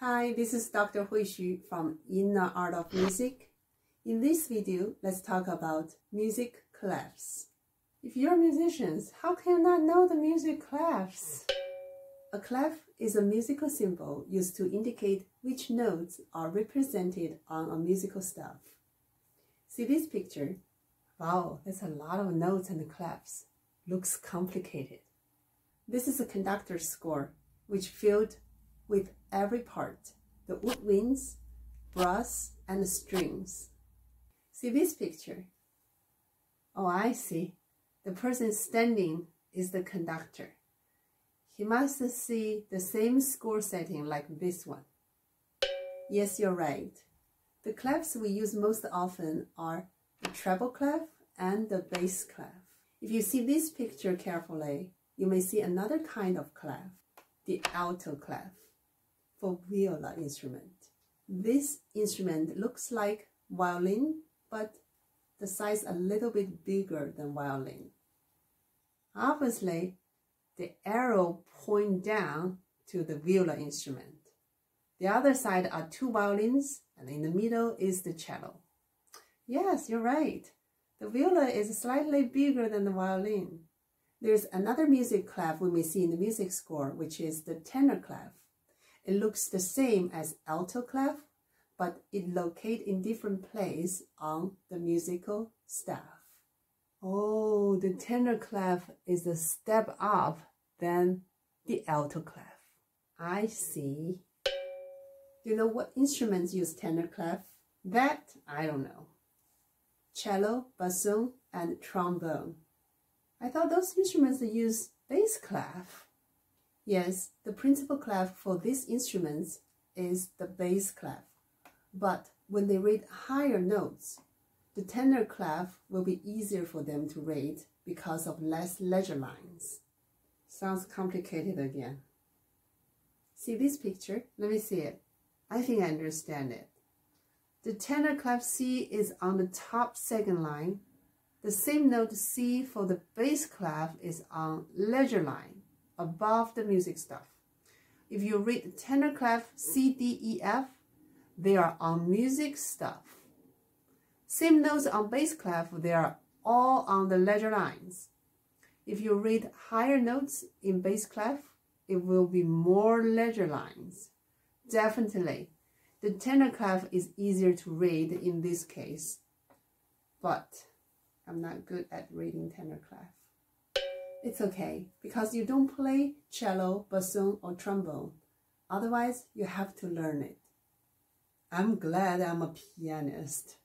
Hi, this is Dr. Hui Xu from Inner Art of Music. In this video, let's talk about music clefs. If you're musicians, how can you not know the music clefs? A clef is a musical symbol used to indicate which notes are represented on a musical staff. See this picture? Wow, there's a lot of notes and clefs. Looks complicated. This is a conductor's score, which filled with every part, the woodwinds, brass, and strings. See this picture? Oh, I see. The person standing is the conductor. He must see the same score setting like this one. Yes, you're right. The clefs we use most often are the treble clef and the bass clef. If you see this picture carefully, you may see another kind of clef, the alto clef for viola instrument. This instrument looks like violin, but the size a little bit bigger than violin. Obviously, the arrow point down to the viola instrument. The other side are two violins, and in the middle is the cello. Yes, you're right. The viola is slightly bigger than the violin. There's another music clef we may see in the music score, which is the tenor clef. It looks the same as alto clef, but it located in different place on the musical staff. Oh, the tenor clef is a step up than the alto clef. I see. Do you know what instruments use tenor clef? That I don't know. Cello, bassoon, and trombone. I thought those instruments use bass clef. Yes, the principal clef for these instruments is the bass clef. But when they read higher notes, the tenor clef will be easier for them to read because of less ledger lines. Sounds complicated again. See this picture? Let me see it. I think I understand it. The tenor clef C is on the top second line. The same note C for the bass clef is on ledger line above the music stuff. If you read tenor clef C, D, E, F, they are on music stuff. Same notes on bass clef, they are all on the ledger lines. If you read higher notes in bass clef, it will be more ledger lines. Definitely, the tenor clef is easier to read in this case, but I'm not good at reading tenor clef. It's okay because you don't play cello, bassoon, or trombone. Otherwise, you have to learn it. I'm glad I'm a pianist.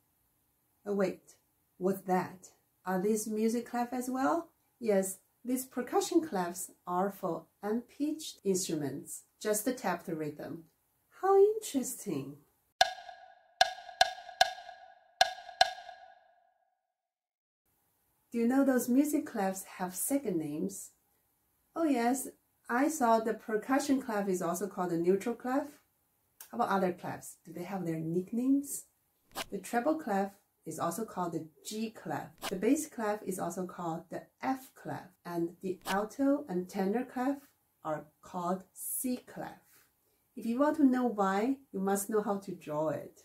Oh, wait, what's that? Are these music clefs as well? Yes, these percussion clefs are for unpitched instruments, just to tap the rhythm. How interesting! Do you know those music clefs have second names? Oh yes, I saw the percussion clef is also called the neutral clef. How about other clefs? Do they have their nicknames? The treble clef is also called the G clef. The bass clef is also called the F clef. And the alto and tenor clef are called C clef. If you want to know why, you must know how to draw it.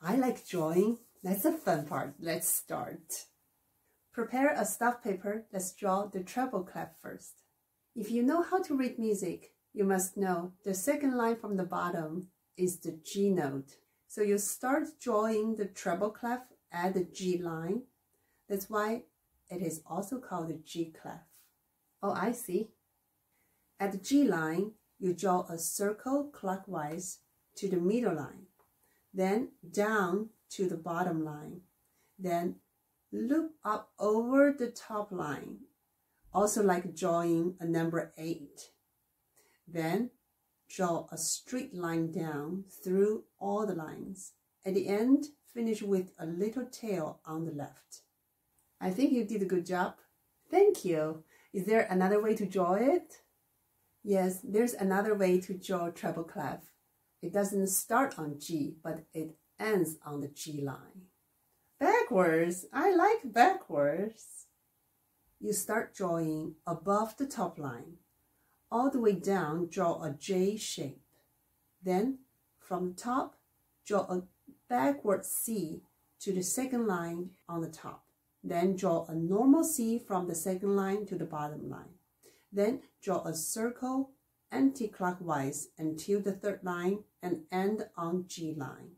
I like drawing. That's the fun part. Let's start. Prepare a stuff paper. Let's draw the treble clef first. If you know how to read music, you must know the second line from the bottom is the G note. So you start drawing the treble clef at the G line. That's why it is also called the G clef. Oh, I see. At the G line, you draw a circle clockwise to the middle line, then down to the bottom line, then loop up over the top line, also like drawing a number 8. Then draw a straight line down through all the lines. At the end, finish with a little tail on the left. I think you did a good job. Thank you. Is there another way to draw it? Yes, there's another way to draw treble clef. It doesn't start on G, but it ends on the G line. Backwards. I like backwards. You start drawing above the top line. All the way down, draw a J shape. Then from the top, draw a backward C to the second line on the top. Then draw a normal C from the second line to the bottom line. Then draw a circle anti-clockwise until the third line and end on G line.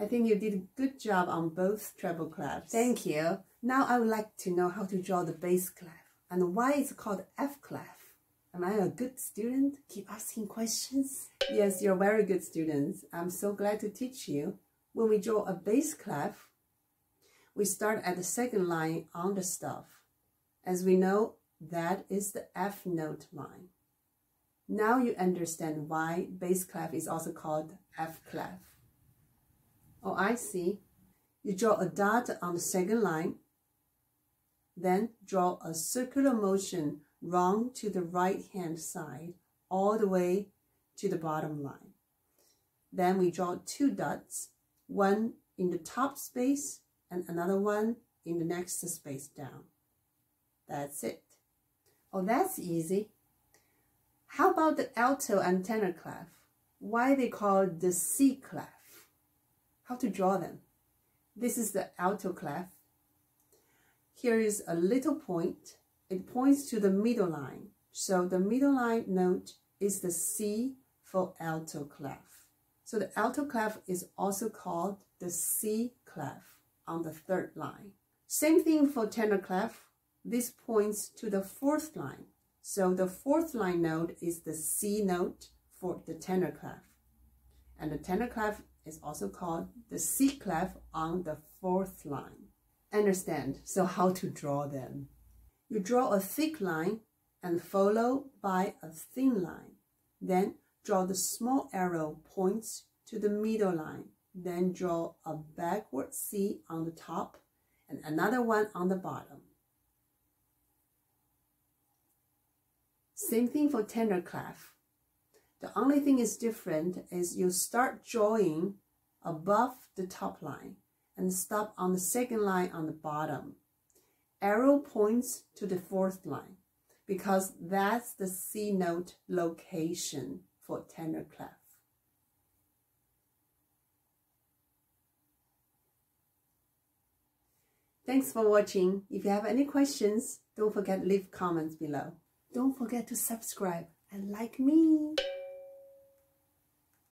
I think you did a good job on both treble clefs. Thank you. Now I would like to know how to draw the bass clef and why it's called F clef. Am I a good student? Keep asking questions? Yes, you're a very good student. I'm so glad to teach you. When we draw a bass clef, we start at the second line on the staff. As we know, that is the F note line. Now you understand why bass clef is also called F clef. Oh, I see. You draw a dot on the second line, then draw a circular motion wrong to the right hand side all the way to the bottom line. Then we draw two dots, one in the top space and another one in the next space down. That's it. Oh, that's easy. How about the alto and tenor clef? Why they call the C clef? How to draw them. This is the alto clef. Here is a little point. It points to the middle line. So the middle line note is the C for alto clef. So the alto clef is also called the C clef on the third line. Same thing for tenor clef. This points to the fourth line. So the fourth line note is the C note for the tenor clef. And the tenor clef is also called the C clef on the fourth line. Understand, so how to draw them. You draw a thick line and follow by a thin line. Then draw the small arrow points to the middle line. Then draw a backward C on the top and another one on the bottom. Same thing for tenor clef. The only thing is different is you start drawing above the top line and stop on the second line on the bottom. Arrow points to the fourth line because that's the C note location for tenor clef. Thanks for watching. If you have any questions, don't forget to leave comments below. Don't forget to subscribe and like me.